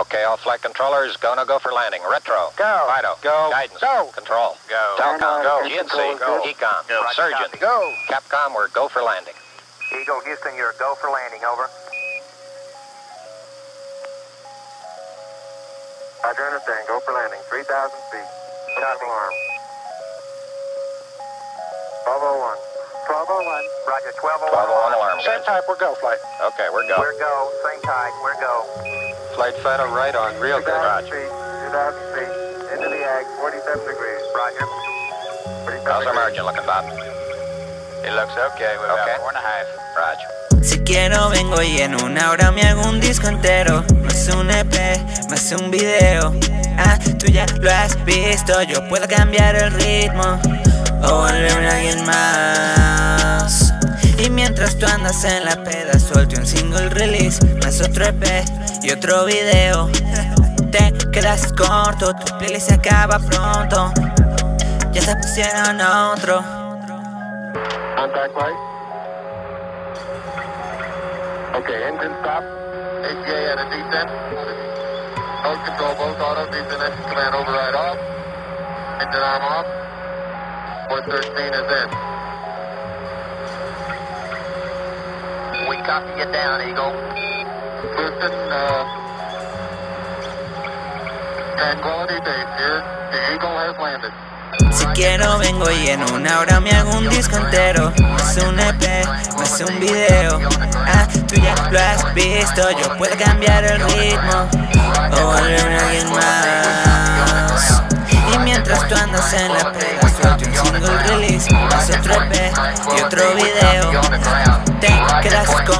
Okay, all flight controllers, go, no, go for landing. Retro. Go. Fido. Go. Guidance. Go. Control. Go. Telcom. Go. GNC. Go. EECOM. Go. Surgeon. Go. Capcom, we're go for landing. Eagle Houston, you're go for landing. Over. Roger, understand. Go for landing. 3,000 feet. Copy. Alarm. 1201. 1201. Roger, 1201. 1201 alarm. Same type, we're go flight. Okay, we're go. We're go. Same type, we're go. Flight Fido right on. Real good. 2,000 Roger. feet. 2,000 feet. Into the ag. 47 degrees. Roger. 47 How's our margin looking, Bob? It looks okay. We're Okay. about four and a half. Roger. Si quiero vengo y en una hora me hago un disco entero Más un EP, más un video Ah, tú ya lo has visto Yo puedo cambiar el ritmo O volverme a alguien más Y mientras tú andas en la peda Suelte un single release Más otro EP y otro video Te quedas corto Tu playlist se acaba pronto Ya te pusieron otro Contact light. Okay, engine stop. ATA at a descent. Mode control both auto descent command override off. Engine arm off. 113 is in. We down, Eagle. Uh. Si quiero vengo y en una hora me hago un disco entero Más un EP, más un video Ah, tú ya lo has visto Yo puedo cambiar el ritmo O volverme alguien más Y mientras tú andas en la un release Más otro EP y otro video Te quedas corto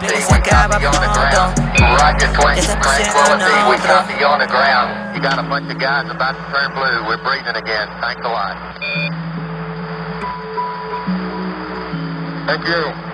Tu se acaba pronto Roger, 20. Ya te pusieron Tranquility, we otro copy you the ground. You got a bunch of guys about to turn blue. We're breathing again. Thanks a lot. Thank you.